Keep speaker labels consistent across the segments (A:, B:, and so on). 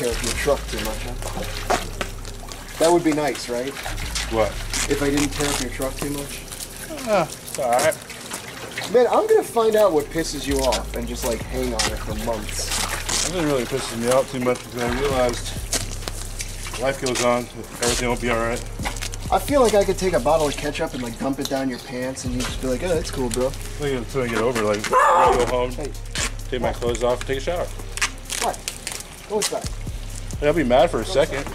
A: tear up your truck too much, huh? That would be nice, right?
B: What?
A: If I didn't tear up your truck too much.
B: Ah, it's all right.
A: Man, I'm gonna find out what pisses you off and just like hang on it for months.
B: That didn't really piss me out too much because I realized life goes on. Everything will be all right.
A: I feel like I could take a bottle of ketchup and like dump it down your pants and you just be like, oh, that's cool, bro.
B: I think until I get over, like, I go home,
A: Hey,
B: take my clothes off, take a shower.
A: what? Go inside.
B: I'll be mad for a second.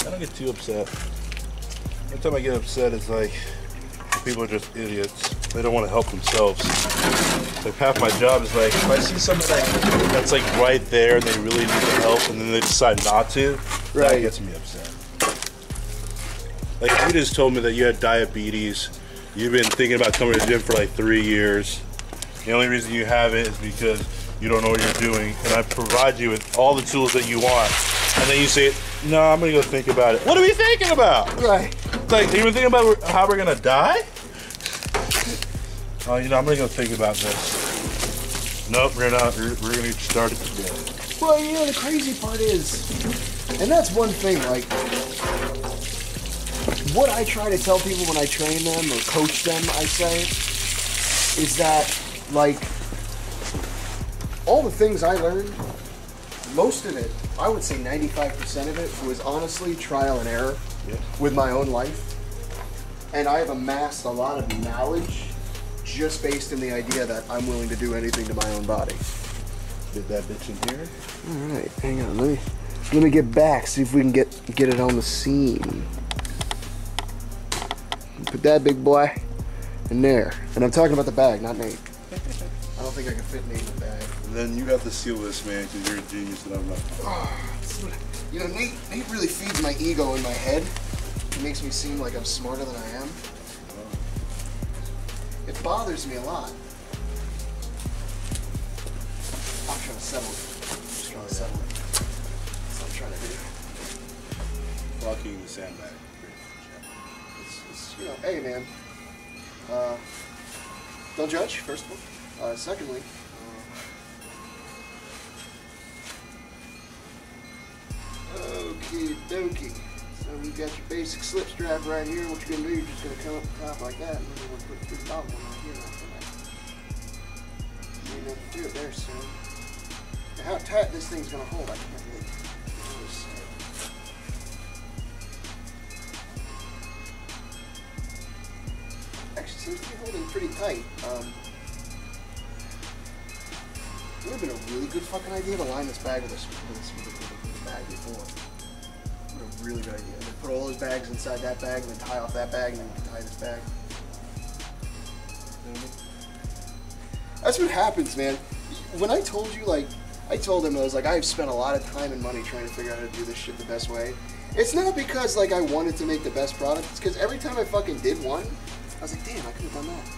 B: I don't get too upset. Every time I get upset, it's like people are just idiots. They don't want to help themselves. Like half my job is like if I see somebody like, that's like right there and they really need the help and then they decide not to, that
A: Right.
B: gets me upset. Like if you just told me that you had diabetes, you've been thinking about coming to the gym for like three years. The only reason you have it is because you don't know what you're doing, and I provide you with all the tools that you want, and then you say, "No, I'm gonna go think about it." What are we thinking about?
A: Right.
B: It's like, are you thinking about how we're gonna die? Oh, you know, I'm gonna go think about this. Nope, we're not. We're, we're gonna get started today.
A: Well, you know, the crazy part is, and that's one thing, like, what I try to tell people when I train them or coach them, I say, is that, like, all the things I learned, most of it, I would say 95% of it, was honestly trial and error
B: Yeah.
A: with my own life. And I have amassed a lot of knowledge just based in the idea that I'm willing to do anything to my own body.
B: Get that bitch in here.
A: All right, hang on. Let me let me get back. See if we can get get it on the scene. Put that big boy in there. And I'm talking about the bag, not Nate. I don't think I can fit Nate in the bag.
B: And then you have to seal this, man, because you're a genius and I'm not.
A: Ah, you know, Nate Nate really feeds my ego in my head. He makes me seem like I'm smarter than I am. It bothers me a lot. I'm trying to settle it. I'm just trying to settle it. That's what I'm trying to do.
B: Blocking the sandbag.
A: It's, it's, you know, hey man, uh, don't judge, first of all. Uh, secondly, uh, okie dokie. So we've got your basic slip strap right here. What you're gonna do, you're just gonna come up the top like that, and then we're gonna put the big bottom one right here after that. You know, do it there, son. Now, how tight this thing's gonna hold, I can't really. actually seems to be holding pretty tight. Um, it would have been a really good fucking idea to line this bag with this, with this, with this bag before. What a really good idea. And then put all those bags inside that bag, and then tie off that bag, and then tie this bag. You know I mean? That's what happens, man. When I told you, like, I told him I was like, I've spent a lot of time and money trying to figure out how to do this shit the best way. It's not because like I wanted to make the best product. It's because every time I fucking did one, I was like, damn, I could have done that.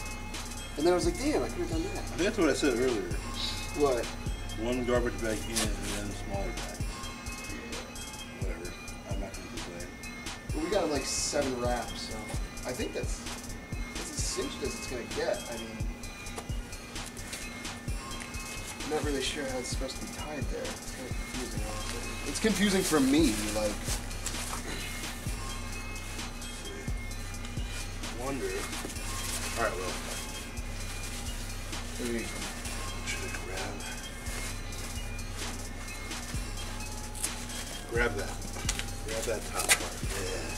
A: And then I was like, damn, I could have done that.
B: I think that's what I said earlier.
A: What?
B: One garbage bag in and then smaller bags.
A: We got like seven wraps, so I think that's it's as cinched as it's gonna get. I mean, I'm not really sure how it's supposed to be tied there. It's kind of confusing, honestly. It's confusing for me, like.
B: Wonder. Alright, well.
A: What do you?
B: Should I grab? Grab that. Grab that top part. Yeah.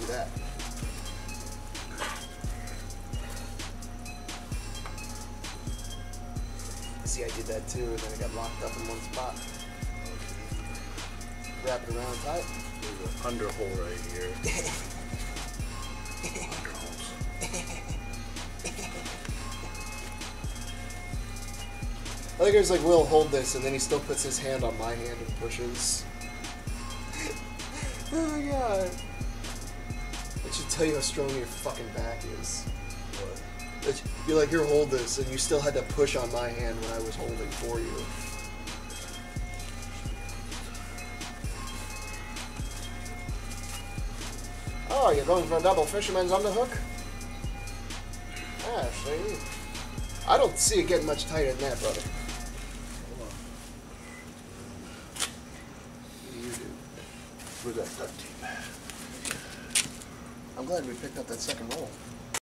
A: Do that. See, I did that too, and then it got locked up in one spot. Wrap it around tight.
B: There's an under hole right here.
A: I think it's like, Will, hold this, and then he still puts his hand on my hand and pushes. oh my god. That should tell you how strong your fucking back is. That You're like, here, hold this, and you still had to push on my hand when I was holding for you. Oh, you're going for a double fisherman's underhook? Ah, see? I don't see it getting much tighter than that, brother. Hold on. What do you do? That? I'm glad we picked up that second roll.